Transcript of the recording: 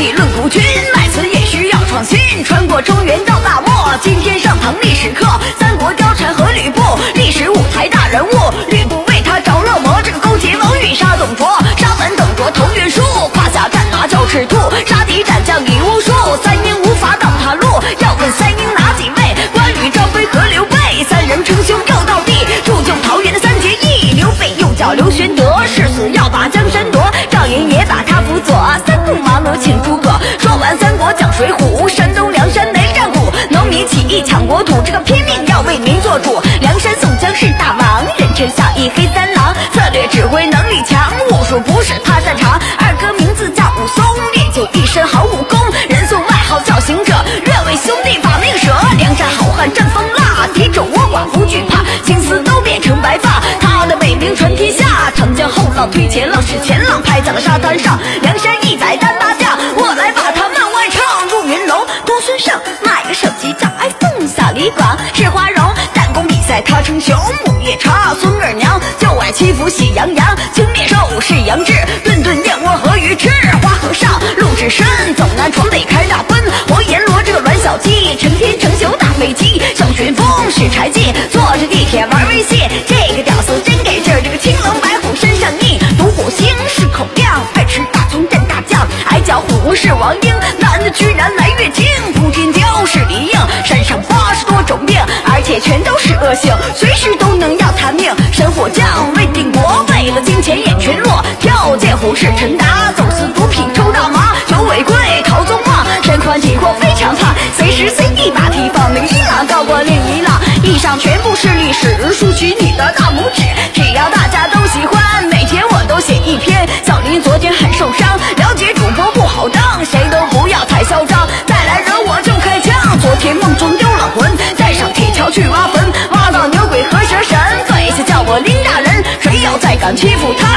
地论古今，卖词也需要创新。穿过中原到大漠，今天上堂历史课，三国貂蝉和吕布，历史舞台大人物。吕布为他着了魔，这个勾结王允杀董卓，杀完董卓投袁术，胯下战马叫赤兔，杀敌斩将以巫术，三英无法挡他路。要问三英哪几位？关羽、张飞和刘备，三人称兄又道弟，铸就桃园的三结义。刘备又叫刘玄德，誓死要把江山夺。赵云也把他辅佐，三顾茅庐请土，这个拼命要为民做主。梁山宋江是大王，人称小一黑三郎，策略指挥能力强，武术不是他擅长。二哥名字叫武松，练就一身好武功，人送外号叫行者，愿为兄弟把命舍。梁山好汉战风浪，敌众我寡不惧怕，青丝都变成白发，他的美名传天下。长江后浪推前浪，是前李广是花荣，弹弓比赛他称雄。母夜叉孙二娘就爱欺负喜羊羊。青面兽是杨志，顿顿燕窝和鱼翅。花和尚陆志深，走南闯北开大奔。活阎罗这个阮小鸡，成天成宿打飞机。小旋风是柴进，坐着地铁玩微信。这个屌丝真给劲，这个青龙白虎身上印。独火星是口亮，爱吃大葱蘸大酱。矮脚虎是王英，男的居然来月经。扑天雕是李应，山上种病，而且全都是恶性，随时都能要他命。神火将为定国，为了金钱眼全落。跳涧虎是陈达，走私毒品抽大麻。九尾龟陶宗旺，身宽体阔非常胖，随时随地把提放。一浪高过另一浪，以上全部是历史，竖起你的大拇指。只要大家都喜欢，每天我都写一篇。小林昨天很受伤，了解主播不好当，谁都不要太嚣张，再来惹我就开枪。昨天梦中丢了魂，去挖坟，挖到牛鬼和蛇神，跪下叫我林大人，谁要再敢欺负他。